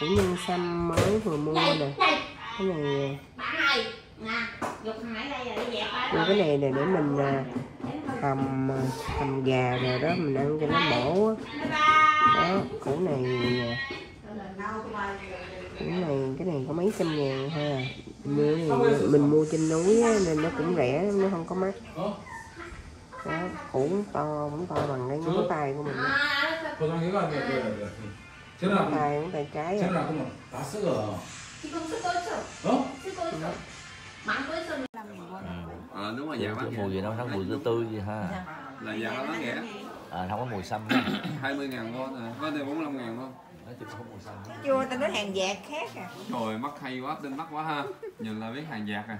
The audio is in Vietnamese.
củ nhân xăm mới vừa mua nè. cái này rồi cái này là để mình à, hầm à, hầm gà rồi đó mình ăn cho nó bổ á. đó củ này củ này cái này có mấy trăm ngàn ha. Mua này, mình mua trên núi á, nên nó cũng rẻ nó không có mắc. Đó củ cũng to cũng to bằng cái ngón tay của mình á. 고정해가 안 돼. 그래, 그래. 쟤는 ngón 아까 tay ngón tay trái 쟤는 á. 아까 뭐다 썩어. 지금 쓰고 있어 어? 쓰고 있어 많고 있어 Ờ đúng rồi dạ bác Cái mùi gì đâu nó mùi tươi tươi vậy ha Là dạ bác nghĩa à, không có mùi xăm nha 20 ngàn won à Có đây 45 ngàn không? nó chỉ có mùi xăm chưa tao nói hàng dạt khác à Trời mắt hay quá, tên mắt quá ha Nhìn là biết hàng giạc à